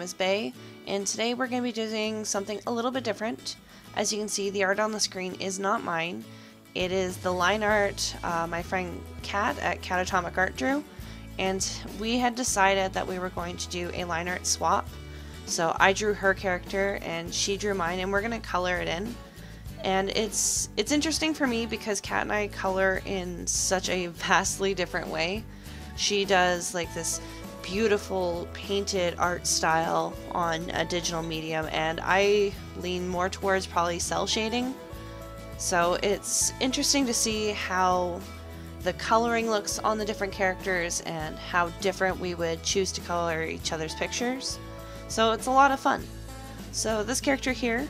is Bay, and today we're going to be doing something a little bit different. As you can see, the art on the screen is not mine. It is the line art uh, my friend Kat at Katatomic Art drew, and we had decided that we were going to do a line art swap. So I drew her character and she drew mine, and we're going to color it in. And it's it's interesting for me because Kat and I color in such a vastly different way. She does like this beautiful painted art style on a digital medium and I lean more towards probably cel shading. So it's interesting to see how the coloring looks on the different characters and how different we would choose to color each other's pictures. So it's a lot of fun. So this character here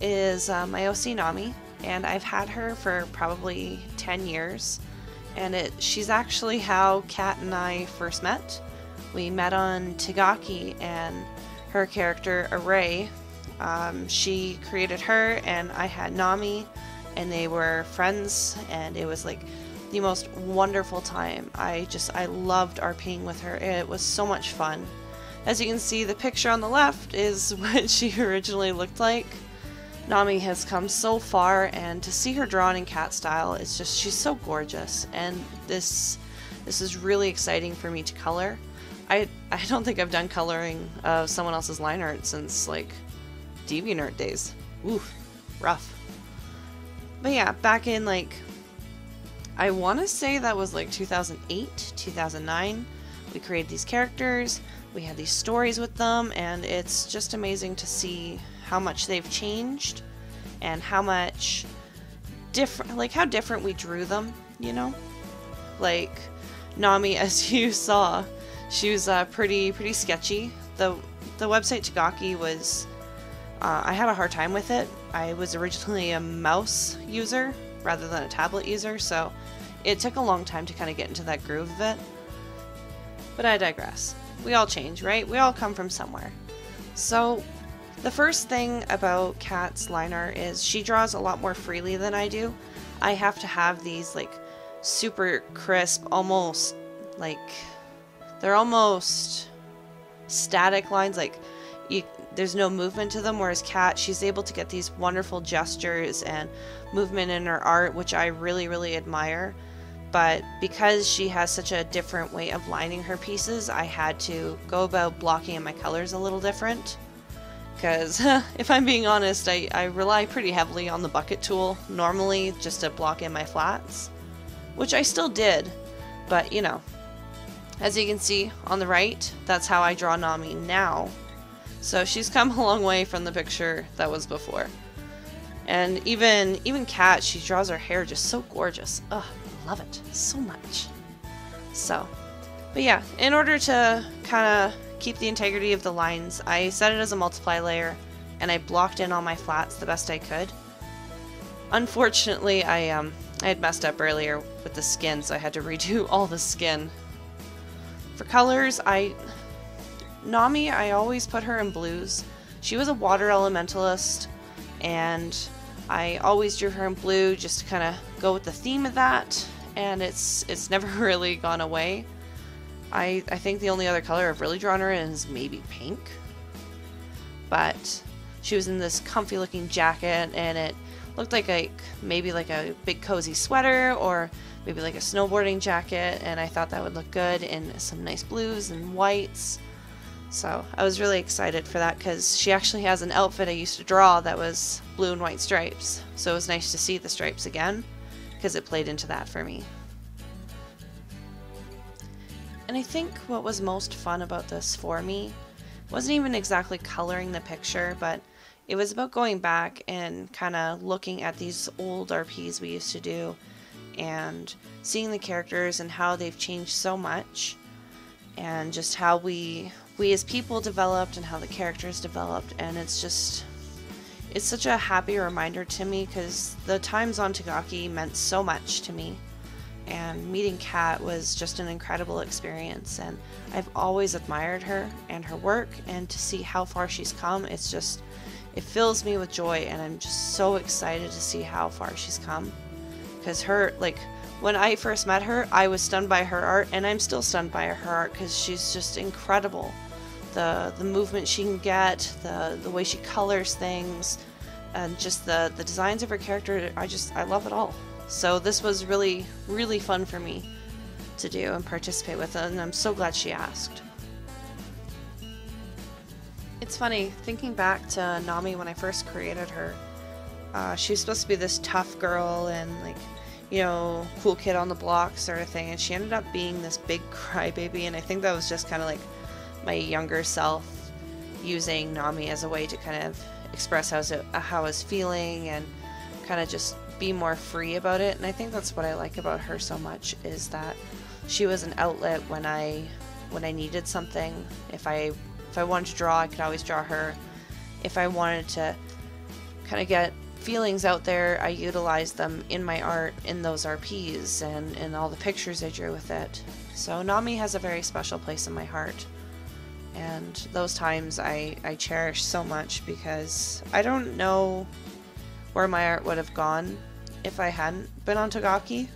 is uh, my OC Nami and I've had her for probably 10 years and it she's actually how Kat and I first met. We met on Tegaki and her character Array. Um, she created her and I had Nami and they were friends and it was like the most wonderful time. I just I loved RPing with her. It was so much fun. As you can see the picture on the left is what she originally looked like. Nami has come so far and to see her drawn in Kat style it's just she's so gorgeous and this this is really exciting for me to color. I, I don't think I've done coloring of someone else's line art since, like, DeviantArt days. Oof, rough. But yeah, back in, like, I want to say that was, like, 2008, 2009. We created these characters, we had these stories with them, and it's just amazing to see how much they've changed and how much different, like, how different we drew them, you know? Like, Nami, as you saw, she was uh, pretty pretty sketchy. The the website Tegaki was uh, I had a hard time with it. I was originally a mouse user rather than a tablet user, so it took a long time to kind of get into that groove of it. But I digress. We all change, right? We all come from somewhere. So the first thing about Kat's line art is she draws a lot more freely than I do. I have to have these like super crisp, almost like they're almost static lines like you there's no movement to them whereas kat she's able to get these wonderful gestures and movement in her art which i really really admire. But because she has such a different way of lining her pieces i had to go about blocking in my colors a little different. Because if i'm being honest I, I rely pretty heavily on the bucket tool normally just to block in my flats which i still did. But you know as you can see on the right, that's how I draw Nami now. So she's come a long way from the picture that was before. And even even Kat, she draws her hair just so gorgeous. Ugh, I love it so much. So, but yeah, in order to kind of keep the integrity of the lines, I set it as a multiply layer and I blocked in all my flats the best I could. Unfortunately, I um I had messed up earlier with the skin, so I had to redo all the skin for colors, I... Nami, I always put her in blues. She was a water elementalist, and I always drew her in blue just to kind of go with the theme of that, and it's it's never really gone away. I, I think the only other color I've really drawn her in is maybe pink. But she was in this comfy looking jacket, and it looked like a maybe like a big cozy sweater or maybe like a snowboarding jacket and I thought that would look good in some nice blues and whites. So I was really excited for that because she actually has an outfit I used to draw that was blue and white stripes. So it was nice to see the stripes again because it played into that for me. And I think what was most fun about this for me wasn't even exactly coloring the picture, but it was about going back and kind of looking at these old RPs we used to do and seeing the characters and how they've changed so much and just how we we as people developed and how the characters developed. And it's just it's such a happy reminder to me because the times on Tegaki meant so much to me. And meeting Kat was just an incredible experience and I've always admired her and her work. And to see how far she's come it's just it fills me with joy and I'm just so excited to see how far she's come because her like when I first met her I was stunned by her art and I'm still stunned by her art because she's just incredible the the movement she can get, the the way she colors things, and just the the designs of her character. I just I love it all. So this was really really fun for me to do and participate with, and I'm so glad she asked. It's funny thinking back to Nami when I first created her. Uh, she was supposed to be this tough girl and like you know, cool kid on the block sort of thing. And she ended up being this big crybaby. And I think that was just kind of like my younger self using Nami as a way to kind of express how, was it, how I was feeling and kind of just be more free about it. And I think that's what I like about her so much is that she was an outlet when I when I needed something. If I if I wanted to draw, I could always draw her. If I wanted to kind of get feelings out there, I utilized them in my art in those RPs and in all the pictures I drew with it. So Nami has a very special place in my heart. And those times I, I cherish so much because I don't know where my art would have gone if I hadn't been on Tegaki.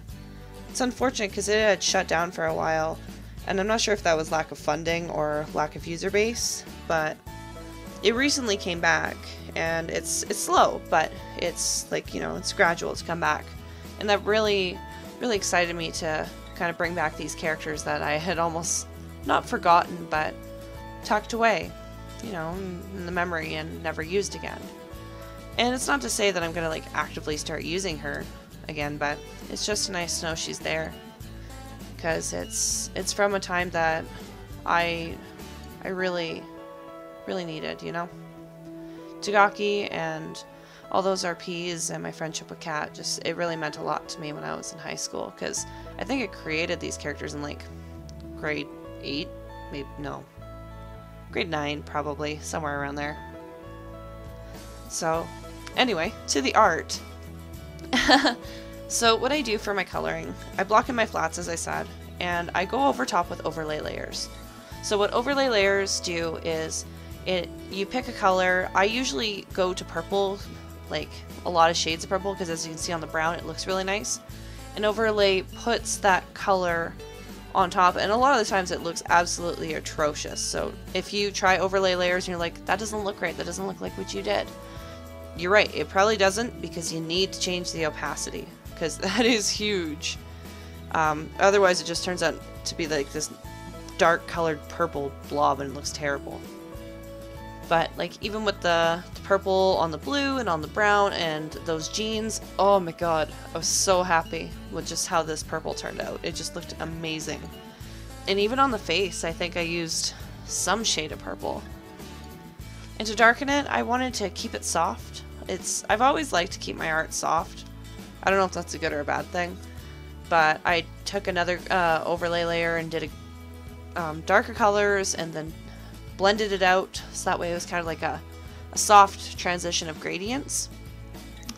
It's unfortunate because it had shut down for a while, and I'm not sure if that was lack of funding or lack of user base, but it recently came back, and it's it's slow, but it's like you know it's gradual to come back, and that really really excited me to kind of bring back these characters that I had almost not forgotten but tucked away, you know, in the memory and never used again. And it's not to say that I'm gonna like actively start using her again, but it's just nice to know she's there because it's it's from a time that I I really really needed, you know. Tegaki and all those RPs and my friendship with Kat just it really meant a lot to me when I was in high school because I think it created these characters in like grade eight, maybe no, grade nine probably somewhere around there. So, anyway, to the art. so what I do for my coloring, I block in my flats as I said, and I go over top with overlay layers. So what overlay layers do is it you pick a color. I usually go to purple, like a lot of shades of purple, because as you can see on the brown, it looks really nice. An overlay puts that color on top, and a lot of the times it looks absolutely atrocious. So if you try overlay layers and you're like, that doesn't look right, that doesn't look like what you did, you're right, it probably doesn't because you need to change the opacity, because that is huge. Um, otherwise, it just turns out to be like this dark colored purple blob and it looks terrible. But like even with the, the, purple on the blue and on the brown and those jeans, oh my god, I was so happy with just how this purple turned out. It just looked amazing. And even on the face, I think I used some shade of purple. And to darken it, I wanted to keep it soft. It's I've always liked to keep my art soft. I don't know if that's a good or a bad thing, but I took another uh, overlay layer and did a, um, darker colors and then blended it out so that way it was kind of like a, a soft transition of gradients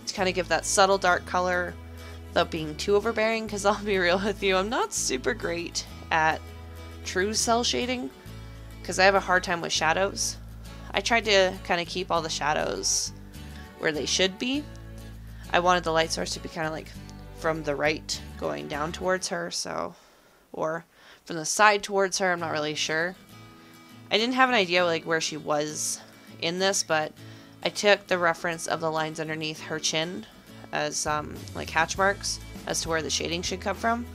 to kind of give that subtle dark color without being too overbearing because I'll be real with you, I'm not super great at true cel shading because I have a hard time with shadows. I tried to kind of keep all the shadows where they should be. I wanted the light source to be kind of like from the right going down towards her, so, or from the side towards her, I'm not really sure. I didn't have an idea like where she was in this, but I took the reference of the lines underneath her chin as um, like hatch marks as to where the shading should come from,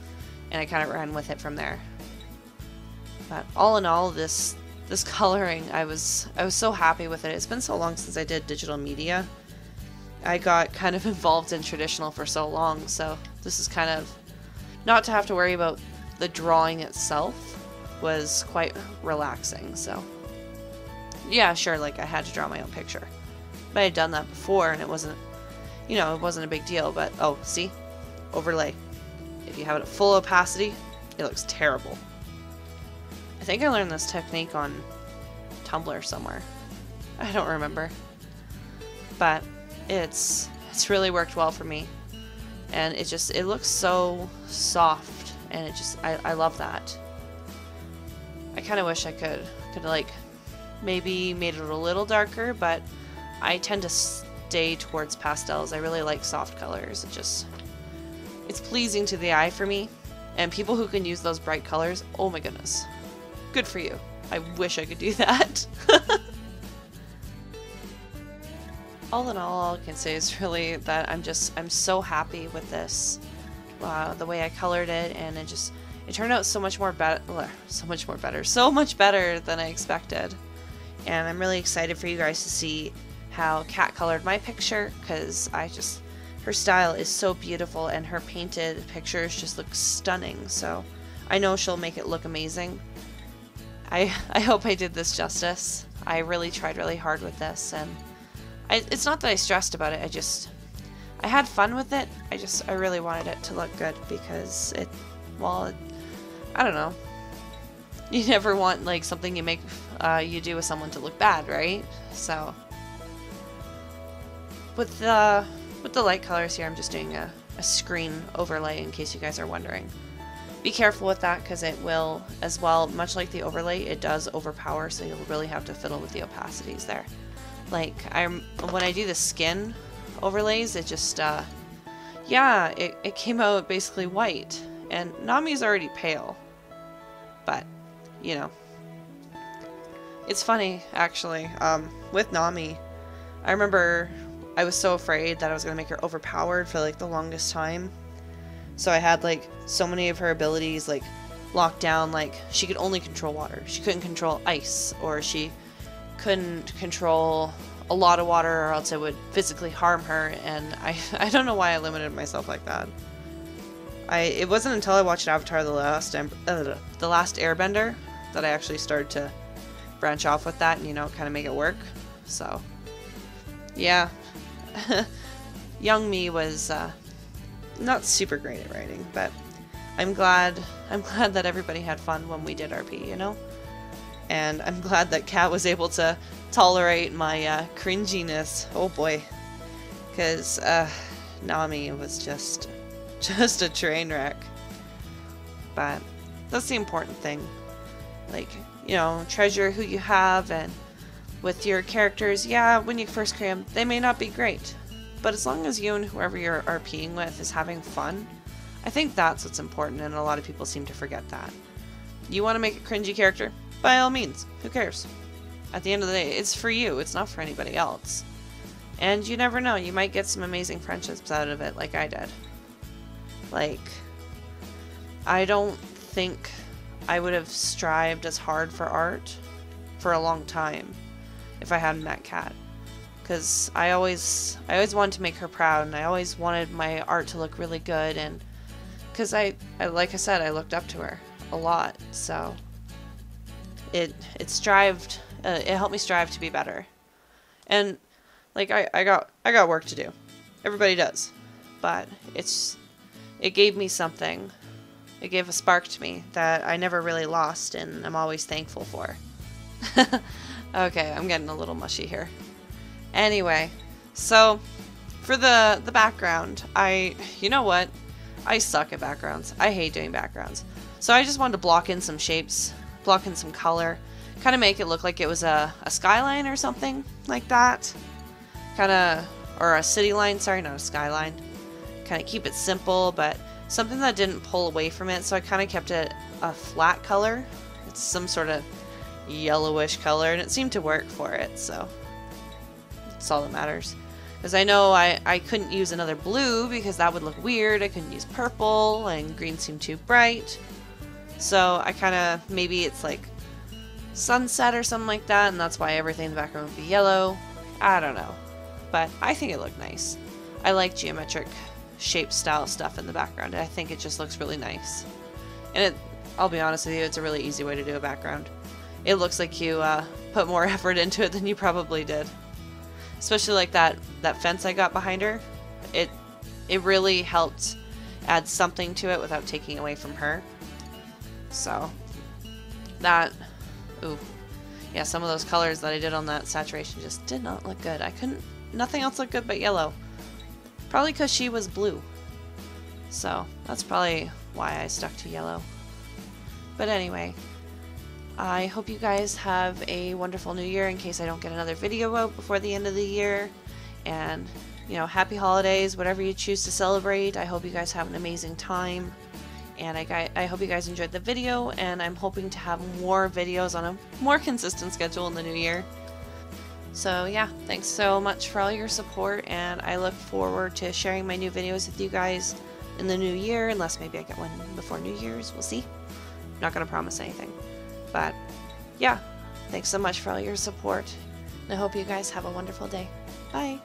and I kind of ran with it from there. But all in all, this this coloring, I was I was so happy with it. It's been so long since I did digital media. I got kind of involved in traditional for so long, so this is kind of not to have to worry about the drawing itself was quite relaxing, so. Yeah, sure, like I had to draw my own picture. But I had done that before and it wasn't, you know, it wasn't a big deal, but oh, see? Overlay. If you have it at full opacity, it looks terrible. I think I learned this technique on Tumblr somewhere. I don't remember. But it's it's really worked well for me. And it just it looks so soft and it just I, I love that. I kind of wish I could could like maybe made it a little darker, but I tend to stay towards pastels. I really like soft colors. It just it's pleasing to the eye for me. And people who can use those bright colors, oh my goodness. Good for you. I wish I could do that. all in all, all I can say is really that I'm just, I'm so happy with this. Uh, the way I colored it and it just, it turned out so much more better, so much more better, so much better than I expected. And I'm really excited for you guys to see how Kat colored my picture because I just, her style is so beautiful and her painted pictures just look stunning. So I know she'll make it look amazing. I, I hope I did this justice. I really tried really hard with this and I, it's not that I stressed about it, I just, I had fun with it. I just, I really wanted it to look good because it, well, it, I don't know. You never want like something you make, uh, you do with someone to look bad, right? So, with the, with the light colors here, I'm just doing a, a screen overlay in case you guys are wondering. Be careful with that because it will, as well, much like the overlay, it does overpower, so you'll really have to fiddle with the opacities there. Like, I'm when I do the skin overlays, it just, uh, yeah, it, it came out basically white. And Nami's already pale. But, you know. It's funny, actually. Um, with Nami, I remember I was so afraid that I was going to make her overpowered for, like, the longest time. So I had, like, so many of her abilities, like, locked down. Like, she could only control water. She couldn't control ice. Or she couldn't control a lot of water or else it would physically harm her and I, I don't know why I limited myself like that. I It wasn't until I watched Avatar The Last, uh, the last Airbender that I actually started to branch off with that and, you know, kind of make it work. So, yeah. Young me was uh, not super great at writing, but I'm glad I'm glad that everybody had fun when we did RP, you know? And I'm glad that Kat was able to tolerate my uh, cringiness. Oh boy, because uh, Nami was just just a train wreck. But that's the important thing. Like, you know, treasure who you have and with your characters, yeah, when you first create them, they may not be great. But as long as you and whoever you're RPing with is having fun, I think that's what's important, and a lot of people seem to forget that. You want to make a cringy character? By all means, who cares? At the end of the day, it's for you, it's not for anybody else. And you never know, you might get some amazing friendships out of it, like I did. Like, I don't think I would have strived as hard for art for a long time if I hadn't met Kat. Because I always, I always wanted to make her proud, and I always wanted my art to look really good, and because I, I, like I said, I looked up to her a lot, so it it strived uh, it helped me strive to be better. And like I, I got I got work to do. Everybody does. But it's it gave me something. It gave a spark to me that I never really lost and I'm always thankful for. Okay I'm getting a little mushy here. Anyway so for the the background I you know what? I suck at backgrounds. I hate doing backgrounds. So I just wanted to block in some shapes block in some color, kind of make it look like it was a, a skyline or something like that. Kind of, or a city line, sorry, not a skyline. Kind of keep it simple, but something that didn't pull away from it, so I kind of kept it a flat color. It's some sort of yellowish color, and it seemed to work for it, so that's all that matters. Because I know I, I couldn't use another blue because that would look weird. I couldn't use purple, and green seemed too bright. So I kind of, maybe it's like sunset or something like that, and that's why everything in the background would be yellow. I don't know. But I think it looked nice. I like geometric shape style stuff in the background. I think it just looks really nice. And it, I'll be honest with you, it's a really easy way to do a background. It looks like you uh, put more effort into it than you probably did. Especially like that, that fence I got behind her. It, it really helped add something to it without taking away from her. So that, ooh, yeah, some of those colors that I did on that saturation just did not look good. I couldn't, nothing else looked good but yellow. Probably because she was blue. So that's probably why I stuck to yellow. But anyway, I hope you guys have a wonderful new year in case I don't get another video out before the end of the year. And, you know, happy holidays, whatever you choose to celebrate. I hope you guys have an amazing time And I, I hope you guys enjoyed the video, and I'm hoping to have more videos on a more consistent schedule in the new year. So yeah, thanks so much for all your support, and I look forward to sharing my new videos with you guys in the new year, unless maybe I get one before New Year's. We'll see. I'm Not gonna promise anything. But yeah, thanks so much for all your support. And I hope you guys have a wonderful day. Bye.